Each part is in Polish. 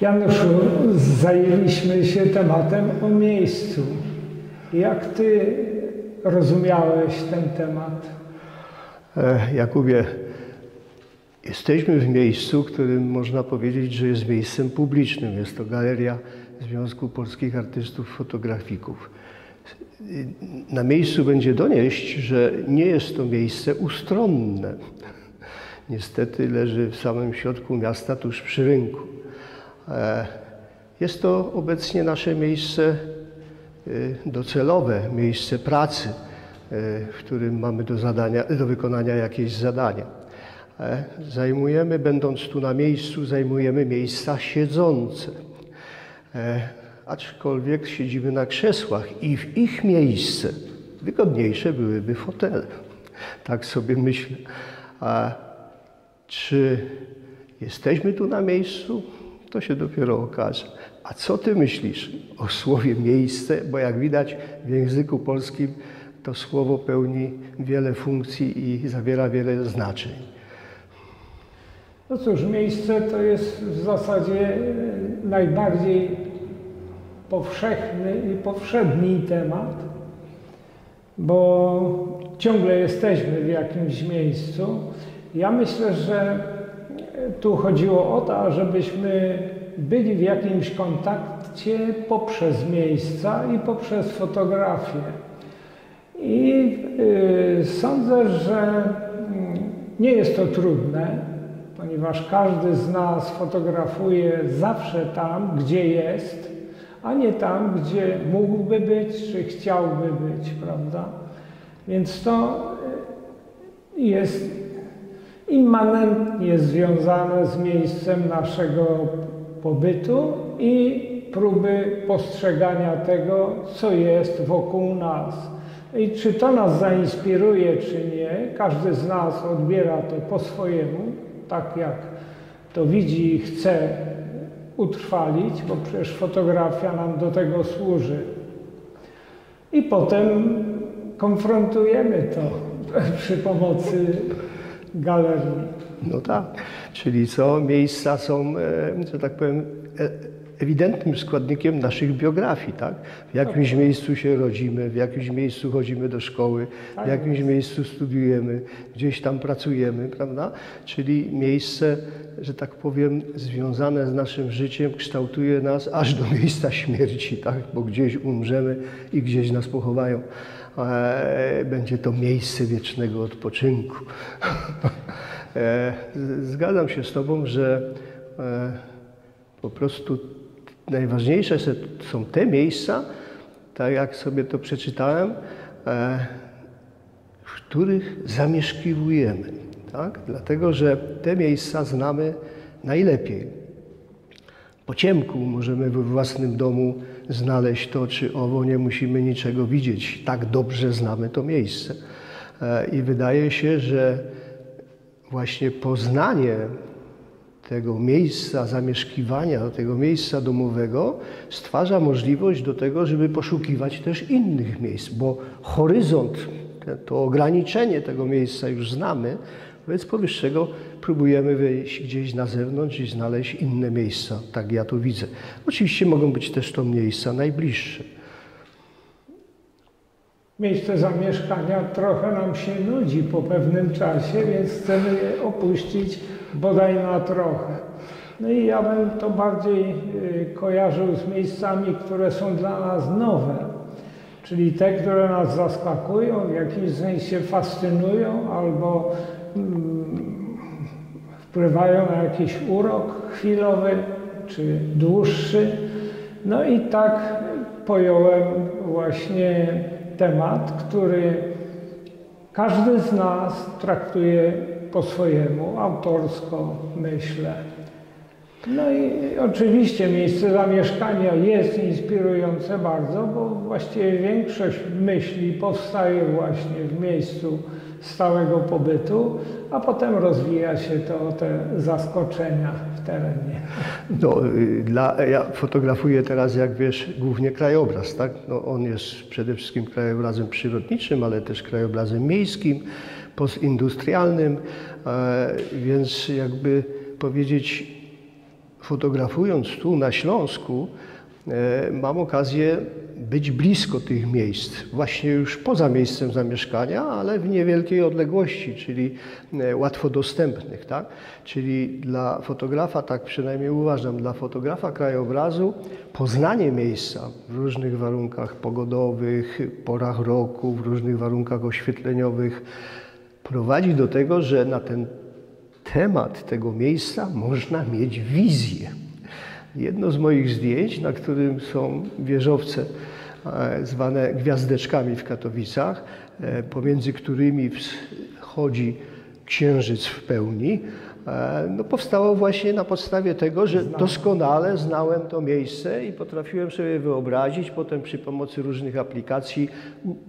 Januszu, zajęliśmy się tematem o miejscu. Jak ty rozumiałeś ten temat? E, Jakubie, jesteśmy w miejscu, którym można powiedzieć, że jest miejscem publicznym. Jest to Galeria Związku Polskich Artystów Fotografików. Na miejscu będzie donieść, że nie jest to miejsce ustronne. Niestety leży w samym środku miasta, tuż przy rynku. E, Jest to obecnie nasze miejsce y, docelowe, miejsce pracy, y, w którym mamy do, zadania, do wykonania jakieś zadania. E, Zajmujemy, będąc tu na miejscu, zajmujemy miejsca siedzące. E, Aczkolwiek siedzimy na krzesłach i w ich miejsce wygodniejsze byłyby fotele. Tak sobie myślę. A czy jesteśmy tu na miejscu? To się dopiero okaże. A co ty myślisz o słowie miejsce? Bo jak widać w języku polskim to słowo pełni wiele funkcji i zawiera wiele znaczeń. No cóż, miejsce to jest w zasadzie e, najbardziej powszechny i powszedni temat, bo ciągle jesteśmy w jakimś miejscu. Ja myślę, że tu chodziło o to, żebyśmy byli w jakimś kontakcie poprzez miejsca i poprzez fotografię. I y, sądzę, że mm, nie jest to trudne, ponieważ każdy z nas fotografuje zawsze tam, gdzie jest, a nie tam, gdzie mógłby być, czy chciałby być, prawda? Więc to y, jest immanentnie związane z miejscem naszego pobytu i próby postrzegania tego, co jest wokół nas. I czy to nas zainspiruje, czy nie, każdy z nas odbiera to po swojemu, tak jak to widzi i chce utrwalić, bo przecież fotografia nam do tego służy. I potem konfrontujemy to przy pomocy galerii. No tak, czyli co? Miejsca są, e, że tak powiem, e, ewidentnym składnikiem naszych biografii, tak? W jakimś miejscu się rodzimy, w jakimś miejscu chodzimy do szkoły, w jakimś miejscu studiujemy, gdzieś tam pracujemy, prawda? Czyli miejsce, że tak powiem, związane z naszym życiem kształtuje nas aż do miejsca śmierci, tak? Bo gdzieś umrzemy i gdzieś nas pochowają. E, Będzie to miejsce wiecznego odpoczynku. E, Zgadzam się z Tobą, że e, po prostu najważniejsze są te miejsca, tak jak sobie to przeczytałem, w których zamieszkiwujemy. Tak? Dlatego, że te miejsca znamy najlepiej. Po ciemku możemy we własnym domu znaleźć to czy owo, nie musimy niczego widzieć. Tak dobrze znamy to miejsce. E, I wydaje się, że właśnie poznanie tego miejsca zamieszkiwania, tego miejsca domowego stwarza możliwość do tego, żeby poszukiwać też innych miejsc, bo horyzont, to ograniczenie tego miejsca już znamy, wobec powyższego próbujemy wyjść gdzieś na zewnątrz i znaleźć inne miejsca. Tak ja to widzę. Oczywiście mogą być też to miejsca najbliższe. Miejsce zamieszkania trochę nam się nudzi po pewnym czasie, więc chcemy je opuścić bodaj na trochę. No i ja bym to bardziej y, kojarzył z miejscami, które są dla nas nowe, czyli te, które nas zaskakują, w jakimś sensie fascynują albo wpływają na jakiś urok chwilowy czy dłuższy. No i tak pojąłem właśnie temat, który każdy z nas traktuje po swojemu, autorsko, myślę. No i oczywiście miejsce zamieszkania jest inspirujące bardzo, bo właściwie większość myśli powstaje właśnie w miejscu stałego pobytu, a potem rozwija się to te zaskoczenia w terenie. No, y, dla, ja fotografuję teraz, jak wiesz, głównie krajobraz, tak? No, on jest przede wszystkim krajobrazem przyrodniczym, ale też krajobrazem miejskim, postindustrialnym, e, więc jakby powiedzieć, fotografując tu na Śląsku, mam okazję być blisko tych miejsc, właśnie już poza miejscem zamieszkania, ale w niewielkiej odległości, czyli e, łatwo dostępnych. Tak? Czyli dla fotografa, tak przynajmniej uważam, dla fotografa krajobrazu poznanie miejsca w różnych warunkach pogodowych, porach roku, w różnych warunkach oświetleniowych prowadzi do tego, że na ten temat tego miejsca można mieć wizję. Jedno z moich zdjęć, na którym są wieżowce e, zwane gwiazdeczkami w Katowicach, e, pomiędzy którymi chodzi księżyc w pełni, no, powstało właśnie na podstawie tego, że doskonale znałem to miejsce i potrafiłem sobie wyobrazić. Potem przy pomocy różnych aplikacji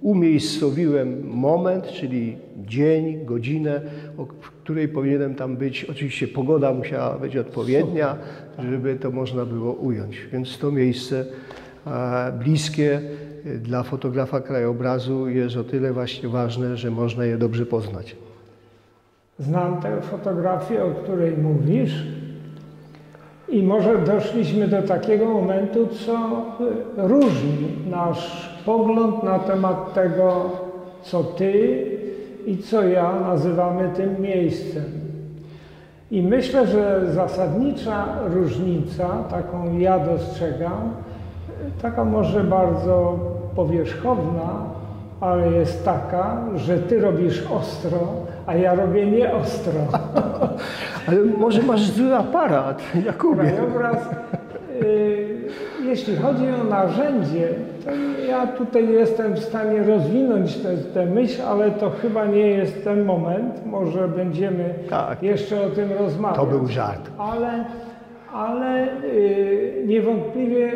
umiejscowiłem moment, czyli dzień, godzinę, w której powinienem tam być. Oczywiście pogoda musiała być odpowiednia, żeby to można było ująć. Więc to miejsce e, bliskie dla fotografa krajobrazu jest o tyle właśnie ważne, że można je dobrze poznać. Znam tę fotografię, o której mówisz. I może doszliśmy do takiego momentu, co różni nasz pogląd na temat tego, co ty i co ja nazywamy tym miejscem. I myślę, że zasadnicza różnica, taką ja dostrzegam, taka może bardzo powierzchowna, ale jest taka, że ty robisz ostro, a ja robię nie ostro. Ale może masz zły aparat, Jakubie. Krajobraz, y, jeśli chodzi o narzędzie, to ja tutaj jestem w stanie rozwinąć tę myśl, ale to chyba nie jest ten moment. Może będziemy tak, jeszcze o tym rozmawiać. To był żart. Ale, ale y, niewątpliwie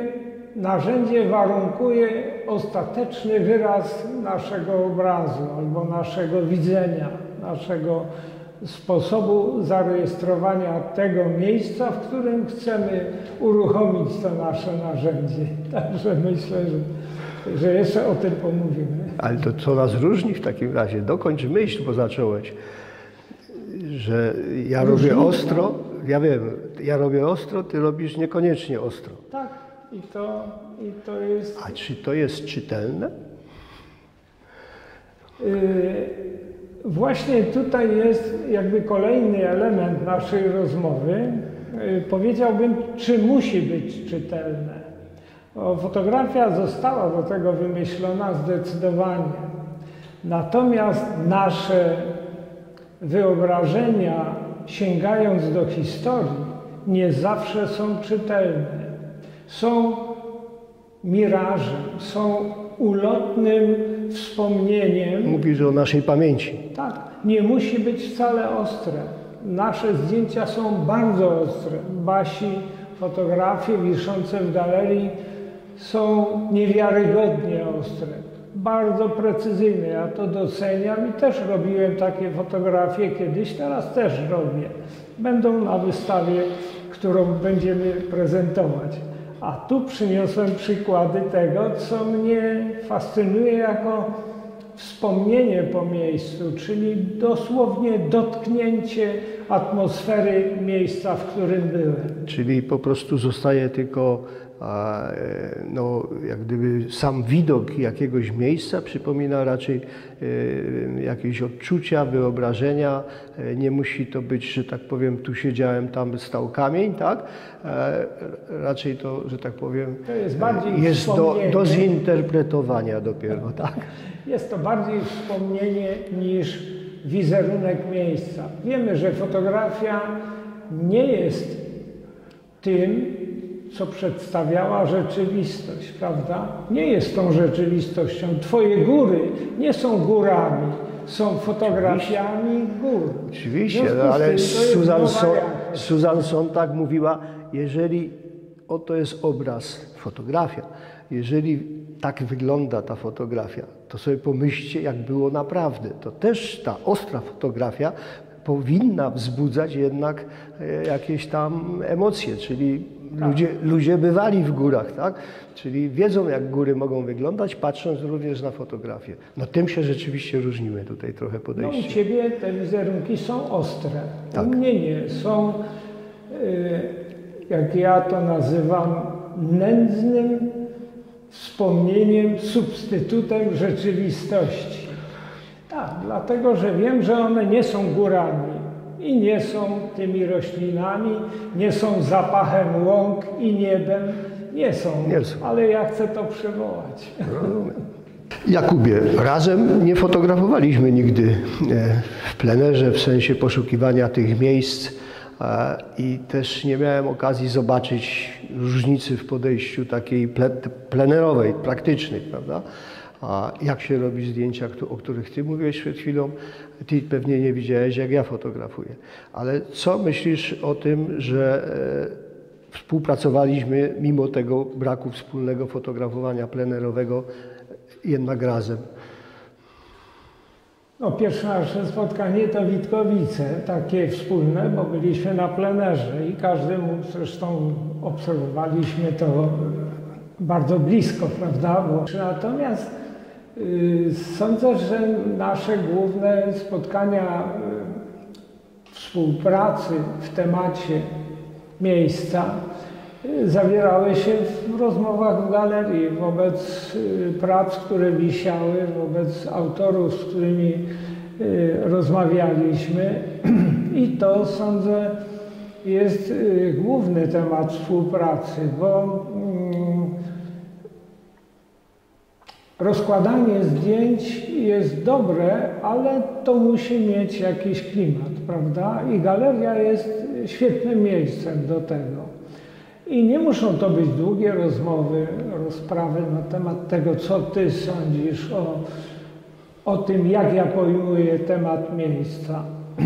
narzędzie warunkuje ostateczny wyraz naszego obrazu albo naszego widzenia, naszego sposobu zarejestrowania tego miejsca, w którym chcemy uruchomić to nasze narzędzie. Także myślę, że, że jeszcze o tym pomówimy. Ale to co nas różni w takim razie? Dokończ myśl, bo zacząłeś, że ja robię ostro, ja wiem, ja robię ostro, ty robisz niekoniecznie ostro. Tak, i to, i to jest... A czy to jest czytelne? Yy, właśnie tutaj jest jakby kolejny element naszej rozmowy. Yy, powiedziałbym, czy musi być czytelne. Fotografia została do tego wymyślona zdecydowanie. Natomiast nasze wyobrażenia, sięgając do historii, nie zawsze są czytelne są mirażem, są ulotnym wspomnieniem. Mówisz o naszej pamięci. Tak, nie musi być wcale ostre. Nasze zdjęcia są bardzo ostre. Basi, fotografie wiszące w galerii są niewiarygodnie ostre. Bardzo precyzyjne. Ja to doceniam i też robiłem takie fotografie kiedyś, teraz też robię. Będą na wystawie, którą będziemy prezentować. A tu przyniosłem przykłady tego, co mnie fascynuje jako wspomnienie po miejscu, czyli dosłownie dotknięcie atmosfery miejsca, w którym byłem. Czyli po prostu zostaje tylko a, e, no, jak gdyby sam widok jakiegoś miejsca przypomina raczej e, jakieś odczucia, wyobrażenia. E, nie musi to być, że tak powiem, tu siedziałem, tam stał kamień, tak? Raczej to, że tak powiem, to jest, jest do, do zinterpretowania dopiero, tak? Jest to bardziej wspomnienie niż wizerunek miejsca. Wiemy, że fotografia nie jest tym, co przedstawiała rzeczywistość, prawda? Nie jest tą rzeczywistością. Twoje góry nie są górami, są fotografiami gór. Oczywiście, no, ale Susan, so, Susan Sontag mówiła, jeżeli oto jest obraz, fotografia, jeżeli tak wygląda ta fotografia, to sobie pomyślcie, jak było naprawdę. To też ta ostra fotografia powinna wzbudzać jednak e, jakieś tam emocje, czyli. Ludzie, ludzie bywali w górach, tak? Czyli wiedzą, jak góry mogą wyglądać, patrząc również na fotografię. No tym się rzeczywiście różnimy tutaj trochę podejście. No u Ciebie te wizerunki są ostre, tak. u mnie nie. Są, yy, jak ja to nazywam, nędznym wspomnieniem, substytutem rzeczywistości. Tak, dlatego że wiem, że one nie są górami i nie są tymi roślinami, nie są zapachem łąk i niebem, nie są, Nie są. ale ja chcę to przywołać. Jakubie, razem nie fotografowaliśmy nigdy e, w plenerze w sensie poszukiwania tych miejsc i też nie miałem okazji zobaczyć różnicy w podejściu takiej ple- plenerowej, praktycznej, prawda? A jak się robi zdjęcia, o których Ty mówiłeś przed chwilą, Ty pewnie nie widziałeś, jak ja fotografuję. Ale co myślisz o tym, że e, współpracowaliśmy mimo tego braku wspólnego fotografowania plenerowego jednak razem. No, pierwsze nasze spotkanie to Witkowice, takie wspólne, bo byliśmy na plenerze i każdy mógł, zresztą obserwowaliśmy to bardzo blisko, prawda? Bo, natomiast sądzę, że nasze główne spotkania y, współpracy w temacie miejsca y, zawierały się w rozmowach w galerii wobec y, prac, które wisiały, wobec autorów, z którymi y, rozmawialiśmy. I to sądzę jest y, główny temat współpracy, bo Rozkładanie zdjęć jest dobre, ale to musi mieć jakiś klimat, prawda? I galeria jest świetnym miejscem do tego. I nie muszą to być długie rozmowy, rozprawy na temat tego, co ty sądzisz o, o tym, jak ja pojmuję temat miejsca.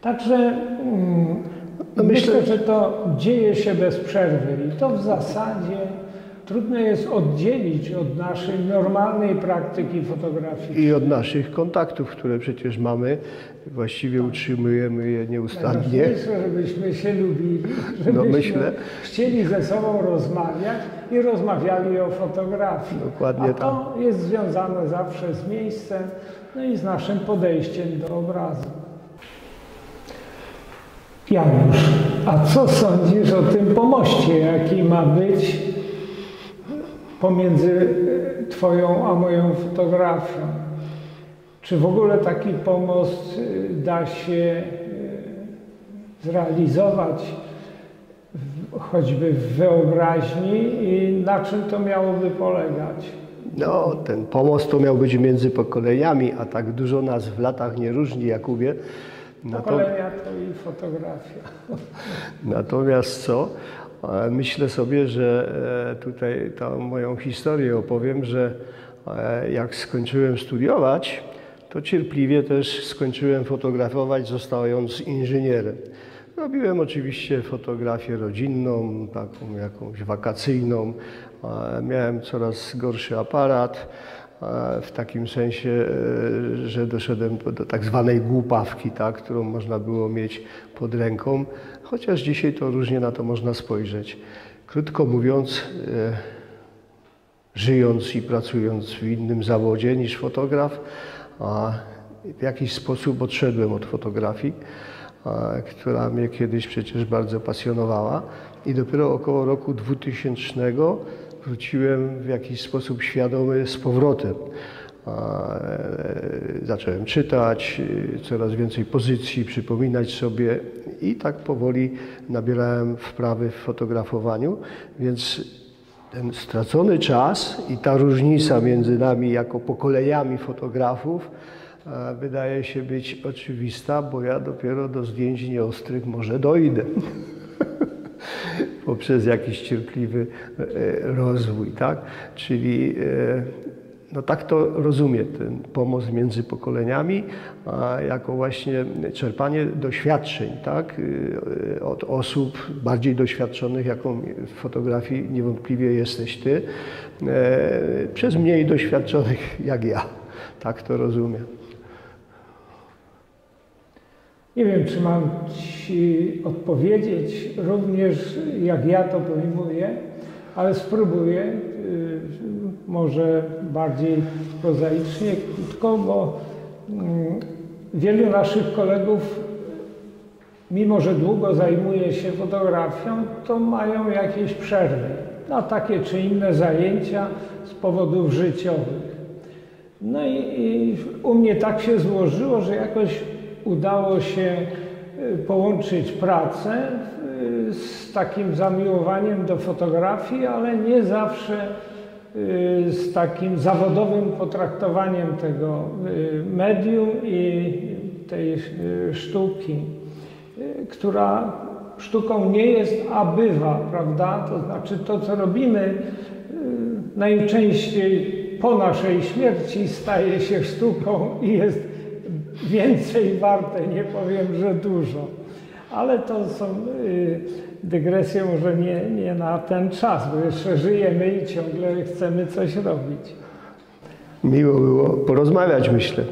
Także mm, No myślę, myślę- że to dzieje się bez przerwy i to w zasadzie trudno jest oddzielić od naszej normalnej praktyki fotografii. I od naszych kontaktów, które przecież mamy, właściwie utrzymujemy je nieustannie. Najważniejsze, żebyśmy się lubili, żebyśmy No, myślę. chcieli ze sobą rozmawiać i rozmawiali o fotografii. Dokładnie A to jest związane zawsze z miejscem, no i z naszym podejściem do obrazu. Janusz, a co sądzisz o tym pomoście, jaki ma być pomiędzy e, Twoją a moją fotografią? Czy w ogóle taki pomost y, da się y, zrealizować choćby w wyobraźni i na czym to miałoby polegać? No, ten pomost to miał być między pokoleniami, a tak dużo nas w latach nie różni, Jakubie. Nato- Pokolenia to i fotografia. Natomiast co? Myślę sobie, że e, tutaj tą moją historię opowiem, że e, jak skończyłem studiować, to cierpliwie też skończyłem fotografować, zostając inżynierem. Robiłem oczywiście fotografię rodzinną, taką jakąś wakacyjną. Miałem coraz gorszy aparat, w takim sensie, e, że doszedłem do, tak zwanej głupawki, tak, którą można było mieć pod ręką, chociaż dzisiaj to różnie na to można spojrzeć. Krótko mówiąc, e, żyjąc i pracując w innym zawodzie niż fotograf, w jakiś sposób odszedłem od fotografii, która mnie kiedyś przecież bardzo pasjonowała i dopiero około roku 2000 wróciłem w jakiś sposób świadomy z powrotem. E, Zacząłem czytać, e, coraz więcej pozycji, przypominać sobie i tak powoli nabierałem wprawy w fotografowaniu, więc ten stracony czas i ta różnica między nami jako pokoleniami fotografów wydaje się być oczywista, bo ja dopiero do zdjęć nieostrych może dojdę. Poprzez jakiś cierpliwy e, rozwój, tak? Czyli e, no tak to rozumiem, ten pomost między pokoleniami, a jako właśnie czerpanie doświadczeń, tak? y, Od osób bardziej doświadczonych, jaką w fotografii niewątpliwie jesteś ty, e, przez mniej doświadczonych jak ja. Tak to rozumiem. Nie wiem, czy mam Ci odpowiedzieć również, jak ja to pojmuję, ale spróbuję, y, może bardziej prozaicznie, krótko, bo mm, wielu naszych kolegów mimo że długo zajmuję się fotografią, to mają jakieś przerwy na takie czy inne zajęcia z powodów życiowych. No i, i u mnie tak się złożyło, że jakoś udało się y, połączyć pracę y, z takim zamiłowaniem do fotografii, ale nie zawsze y, z takim zawodowym potraktowaniem tego medium i tej sztuki, która sztuką nie jest, a bywa, prawda? To znaczy to, co robimy, najczęściej po naszej śmierci staje się sztuką i jest więcej warte, nie powiem, że dużo. Ale to są y, dygresje może nie, nie na ten czas, bo jeszcze żyjemy i ciągle chcemy coś robić. Miło było porozmawiać, myślę.